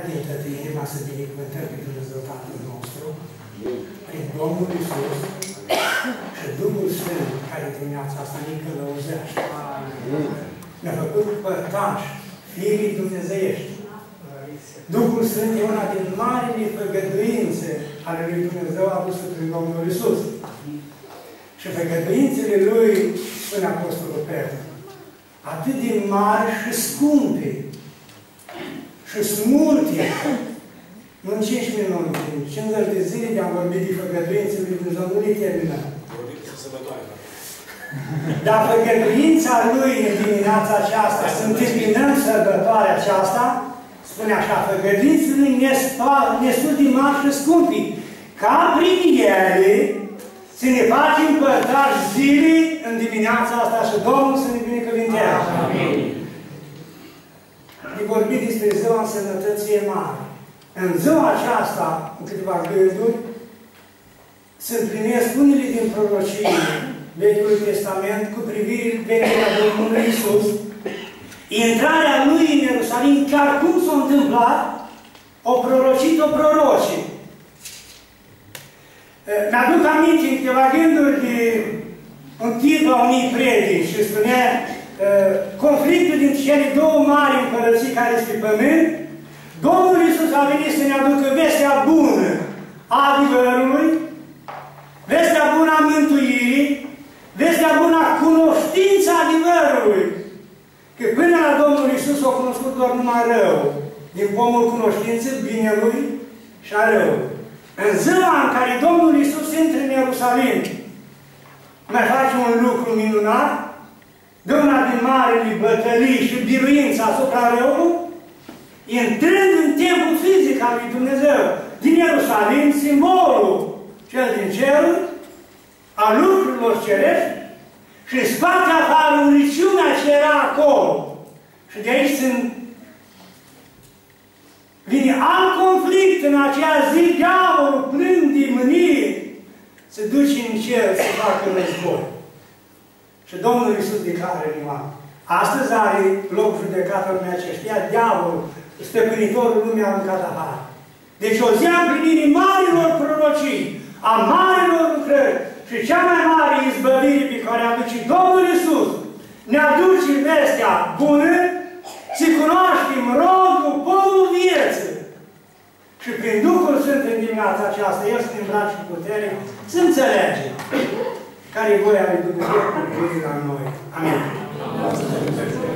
Haideți, toată inima să binecuvântăm pe Dumnezeu Tatăl nostru, prin Domnul Iisus și Duhul Sfânt, care dimineața asta ne călăuzește. Ne-a făcut părtași, firii dumnezeiești. Duhul Sfânt e una din marile făgăduințe ale lui Dumnezeu adusă prin Domnul Iisus. Și făgăduințele lui, spune Apostolul Petru, atât de mari și scumpe și sunt multe. Nu în 5 minute, în 50 de zile de-am vorbit de făgăduințele lui Dumnezeu, nu le terminăm. Dar făgăduința lui în dimineața aceasta, să întâmpinăm sărbătoarea aceasta, spune așa, făgăduințele lui ne sunt de mari și scumpi. Ca prin ele să ne facem părtași zile în dimineața asta și Domnul să ne binecuvântează. Amin. E vorbit despre ziua sănătății mare. În ziua aceasta, în câteva gânduri, se împlinesc unele din prorocii Vechiului Testament cu privire venirea Domnului Iisus, intrarea Lui în Ierusalim, chiar cum s-a întâmplat, o prorocit-o prorocii. Mi-aduc aminte câteva gânduri de un tip a unui predici și spunea conflictul dintre cele două mari împărății care este pe pământ, Domnul Iisus a venit să ne aducă vestea bună a adevărului, vestea bună a mântuirii, vestea bună a cunoștința adevărului. Că până la Domnul Iisus a cunoscut doar numai rău, din pomul cunoștinței, binelui și a rău. În ziua în care Domnul Iisus intră în Ierusalim, mai face un lucru minunat, de una din marele bătălii și biruința asupra răului, intrând în timpul fizic al lui Dumnezeu, din Ierusalim, simbolul cel din cer, a lucrurilor cerești, și scoate afară uriciunea ce era acolo. Și de aici sunt vine alt conflict în acea zi, diavolul plând de mânie, se duce în cer să facă război. Și Domnul Iisus declară inima. Astăzi are loc judecată lumea aceștia, diavolul, stăpânitorul lumii a mâncat afară. Deci o zi a împlinirii marilor prorocii, a marilor lucrări și cea mai mare izbăvire pe care aduce Domnul Iisus, ne aduce vestea bună, să cunoaștem rodul, polul vieții. Și prin Duhul Sfânt în dimineața aceasta, El să ne îmbrace cu putere, să înțelegem care e voia lui Dumnezeu cu la noi. Amin. Amin.